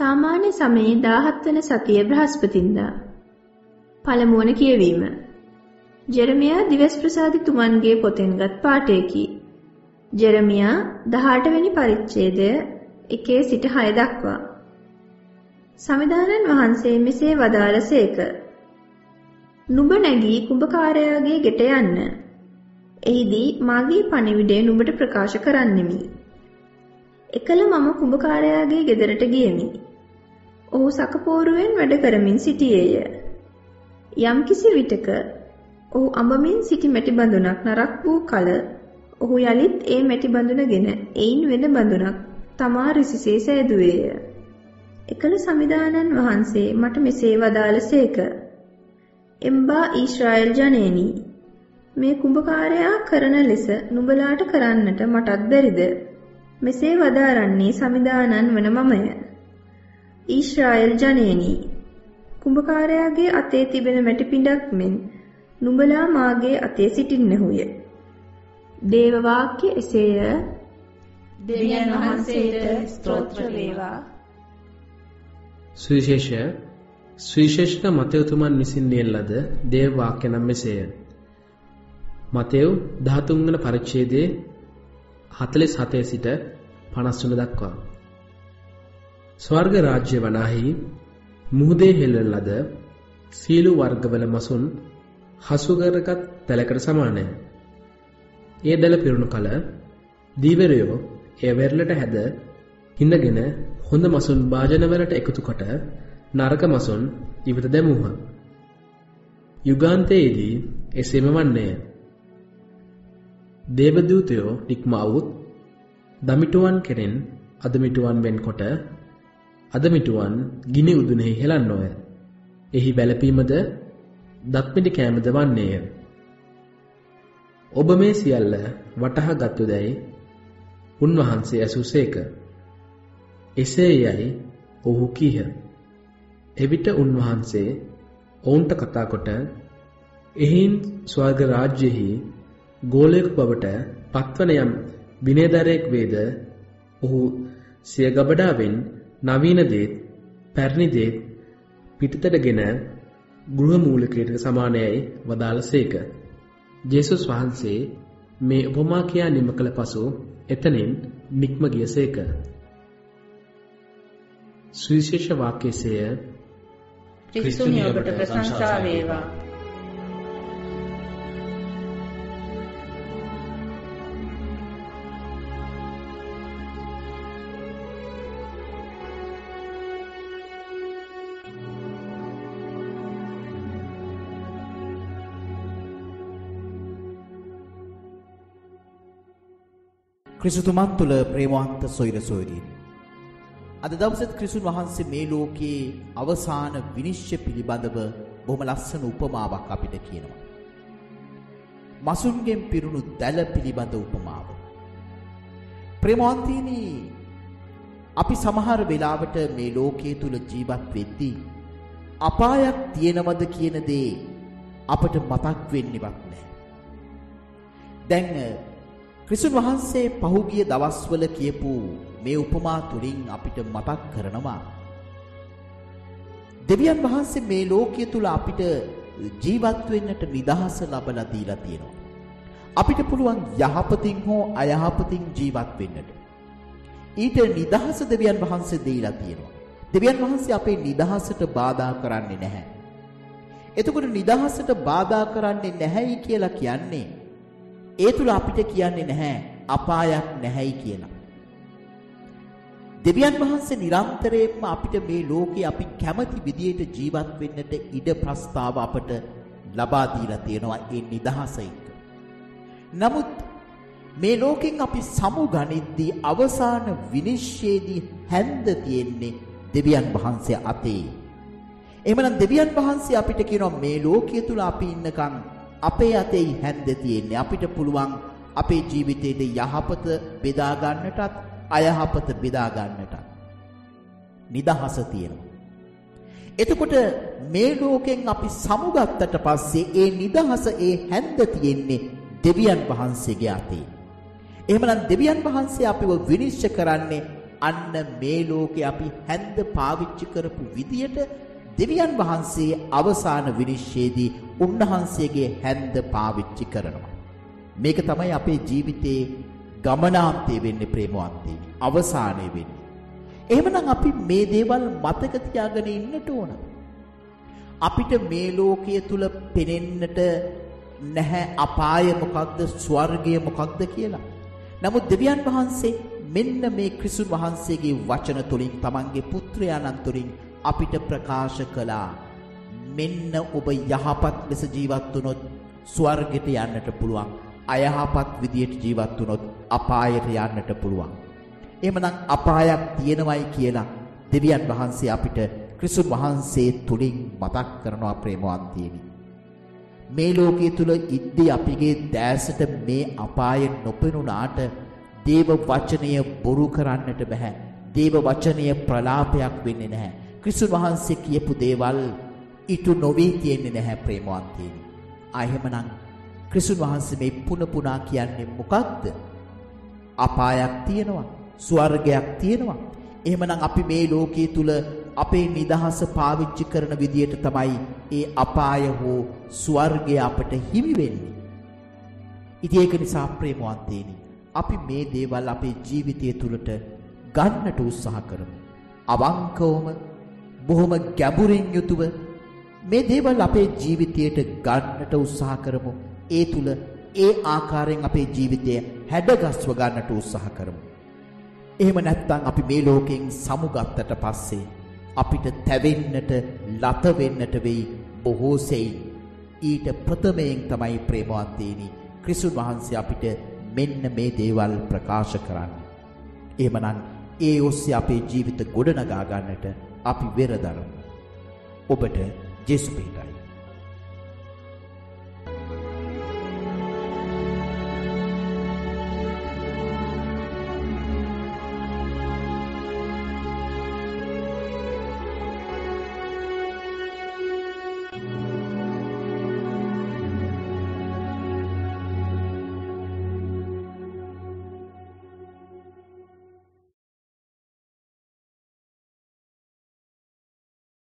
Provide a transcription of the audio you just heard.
සාමාන්‍ය සමයේ 17 වන සතිය බ්‍රහස්පතින්දා. පළමුවන කියවීම. ජෙරමියා දිවස් ප්‍රසාදිතුමන්ගේ පොතෙන්ගත් පාඨයකි. ජෙරමියා 18 වෙනි පරිච්ඡේදය 1 සිට 6 දක්වා. සමිදානන් වහන්සේ මෙසේ වදාළසේක. නුඹ නැගී කුඹකාරයාගේ ගෙට යන්න. එහිදී මාගේ පණිවිඩය නුඹට ප්‍රකාශ කරන්නෙමි. එකල මම කුඹකාරයාගේ ගෙදරට ගියමි. ඔහු සකපෝරුවෙන් වැඩ කරමින් සිටියේය. යම්කිසි විටක ඔහු අඹමින් සිටි මැටි බඳුනක් නරක් වූ කල ඔහු යලිත් ඒ මැටි බඳුනගෙන එයින් වෙන බඳුනක් තමා රිසිසේ සෑදුවේය. එකල සමිදානන් වහන්සේ මට මෙසේ වදාළසේක. එම්බා ඊශ්‍රායල් ජනේනි මේ කුඹකාරයා කරන ලෙස නුඹලාට කරන්නට මටත් බැරිද? මෙසේ වදාරන්නේ සමිදානන් වන මමය. ඊශ්‍රායල් ජනේනි කුඹකාරයාගේ අතේ තිබෙන මැටි පිඬක් මෙන් නුඹලා මාගේ අතේ සිටින්නෙහුය. දේව වාක්‍ය එසේය. දෙවියන් වහන්සේට ස්තෝත්‍ර වේවා. සුවිශේෂය සුවිශේෂක මතයතුමන් විසින් ලියන ලද දේව වාක්‍ය නම් මෙසේය. මතෙව් 13 වන පරිච්ඡේදයේ 47 සිට 50 දක්වා. ස්වර්ග රාජ්‍ය වනාහි මුහුදේ හෙළන ලද සීලු වර්ගවල මසුන් හසු කරගත් පැලකට සමානය. ඒ දැල පිරුණු කල දීවරයෝ එය වෙරළට හැද හිඳගෙන හොඳ මසුන් භාජනවලට එකතු කොට නරක මසුන් ඉවත දැමූහ. යුගාන්තයේදී එසේම වන්නේය. දේවදූතයෝ නික්මාවුත් දමිටුවන් කෙරෙන් අදමිටුවන් වෙන්කොට අදමිටුවන් ගිනි උදුනෙහි හෙලන්නෝය. එහි වැළපීමද දත්මිටි කෑමද වන්නේය. ඔබ මේ සියල්ල වටහා ගත්තුදැයි උන්වහන්සේ ඇසුසේක. එසේ යයි ඔහු කීහ. එවිට උන්වහන්සේ ඔවුන්ට කතා කොට එහින් ස්වර්ග රාජ්‍යෙහි ගෝලයෙකු බවට පත්වන යම් විනයදරයෙක් වේද ඔහු සිය ගබඩාවෙන් නවීන දේත් පැරණි දේත් පිටතටගෙන ගෘහ මූලිකයට සමානයයි වදාළසේක. ජේසුස් වහන්සේ මේ උපමා කියා නිම කළ පසු එතනින් නික්ම ගියසේක. සුවිශේෂ වාක්‍යසය ක්‍රිස්තුනි ඔබට ප්‍රශංසා වේවා. ක්‍රිස්තුමන් තුළ ප්‍රේමවන්ත සොයිර සොයරින්. අද දවසත් ක්‍රිස්තුන් වහන්සේ මේ ලෝකයේ අවසාන විනිශ්චය පිළිබඳව බොහොම ලස්සන උපමාවක් අපිට කියනවා. මසුන්ගෙන් පිරුණු දැල පිළිබඳ උපමාව. ප්‍රේමවන්තීනි අපි සමහර වෙලාවට මේ ලෝකයේ තුල ජීවත් වෙද්දී අපායක් තියෙනවද කියන දේ අපට මතක් වෙන්නේවත් නැහැ. දැන් ක්‍රිස්තුන් වහන්සේ පහුගිය දවස්වල කියපු මේ උපමා තුලින් අපිට මතක් කරනවා දෙවියන් වහන්සේ මේ ලෝකයේ තුල අපිට ජීවත් වෙන්නට නිදහස ලබලා දීලා තියෙනවා. අපිට පුළුවන් යහපතින් හෝ අයහපතින් ජීවත් වෙන්නට. ඊට නිදහස දෙවියන් වහන්සේ දීලා තියෙනවා. දෙවියන් වහන්සේ අපේ නිදහසට බාධා කරන්නේ නැහැ. එතකොට නිදහසට බාධා කරන්නේ නැහැයි කියලා කියන්නේ ඒ තුල අපිට කියන්නේ නැහැ අපායක් නැහැයි කියලා. දෙවියන් වහන්සේ නිරන්තරයෙන්ම අපිට මේ ලෝකේ අපි කැමති විදියට ජීවත් වෙන්නට ඉඩ ප්‍රස්තාව අපට ලබා දීලා තියෙනවා ඒ නිදහස නමුත් මේ ලෝකෙන් අපි සමුගනිද්දී අවසාන විනිශ්චයේදී හැන්ද තියෙන්නේ දෙවියන් වහන්සේ අතේ. එහෙමනම් දෙවියන් වහන්සේ අපිට කියනවා මේ ලෝකයේ තුල අපි ඉන්නකම් අපේ අතේ හැන්ද තියෙන්නේ. අපිට පුළුවන් අපේ ජීවිතයේ යහපත බෙදා ගන්නටත් අයහපත බෙදා ගන්නටත් නිදහස තියෙනවා. එතකොට මේ ලෝකෙන් අපි සමුගත්තට පස්සේ ඒ නිදහස ඒ හැන්ද තියෙන්නේ දෙවියන් වහන්සේගේ අතේ. එහෙමනම් දෙවියන් වහන්සේ අපිව විනිශ්චය කරන්නේ අන්න මේ ලෝකේ අපි හැන්ද පාවිච්චි කරපු විදියට දෙවියන් වහන්සේ අවසාන විනිශ්චයේදී උන්වහන්සේගේ හැන්ද පාවිච්චි කරනවා. මේක තමයි අපේ ජීවිතේ ගමනාන්තය වෙන්නේ ප්‍රේමවන්තේ. අවසානයේ වෙන්නේ. එහෙමනම් අපි මේ දේවල් මතක තියාගෙන ඉන්නට ඕන. අපිට මේ ලෝකයේ තුල පෙනෙන්නට නැහැ අපාය මොකක්ද ස්වර්ගය මොකක්ද කියලා. නමුත් දෙවියන් වහන්සේ මෙන්න මේ ක්‍රිස්තුන් වහන්සේගේ වචන තුලින් තමන්ගේ පුත්‍රයාණන් තුලින් අපිට ප්‍රකාශ කළා. මෙන්න ඔබ යහපත් ලෙස ජීවත් වුණොත් ස්වර්ගයට යන්නට පුළුවන්. අයහපත් විදියට ජීවත් වුණොත් අපායට යන්නට පුළුවන්. එහෙමනම් අපායක් තියෙනවයි කියලා දෙවියන් වහන්සේ අපිට ක්‍රිස්තුන් වහන්සේ තුලින් මතක් කරනවා ප්‍රේමවන්තියනි. මේ ලෝකයේ තුල ඉද්දී අපිගේ දැසට මේ අපාය නොපෙනුනාට දේව වචනය බොරු කරන්නට බෑ. දේව වචනය ප්‍රලාපයක් වෙන්නේ නැහැ. ක්‍රිස්තුන් වහන්සේ කියපු දේවල් ඉටු නොවී තියෙන්නේ නැහැ ප්‍රේමවන්තයනි. ආ එහෙමනම් ක්‍රිස්තුන් වහන්සේ මේ පුන පුනා කියන්නේ මොකක්ද? අපායක් තියෙනවා. ස්වර්ගයක් තියෙනවා. එහෙමනම් අපි මේ ලෝකයේ තුල අපේ නිදහස පාවිච්චි කරන විදියට තමයි ඒ අපාය හෝ ස්වර්ගය අපට හිමි වෙන්නේ. ඉතින් ඒක නිසා ප්‍රේමවන්තේනි අපි මේ දේවල් අපේ ජීවිතය තුළට ගන්නට උත්සාහ කරමු. අවංකවම බොහොම ගැඹුරින් යුතුව මේ දේවල් අපේ ජීවිතයට ගන්නට උත්සාහ කරමු. ඒ තුල ඒ ආකාරයෙන් අපේ ජීවිතය හැඩගස්ව ගන්නට උත්සාහ කරමු. එහෙම නැත්නම් අපි මේ ලෝකෙන් සමුගත්තට පස්සේ අපිට තැවෙන්නට ලත වෙන්නට වෙයි බොහෝ සෙයින්. ඊට ප්‍රථමයෙන් තමයි ප්‍රේමවන්තේනි ක්‍රිස්තුන් වහන්සේ අපිට මෙන්න මේ දේවල් ප්‍රකාශ කරන්නේ. එහෙමනම් ඒ ඔස්සේ අපේ ජීවිත ගොඩනගා ගන්නට අපි වෙරදරමු. ඔබට ජේසු පිටයි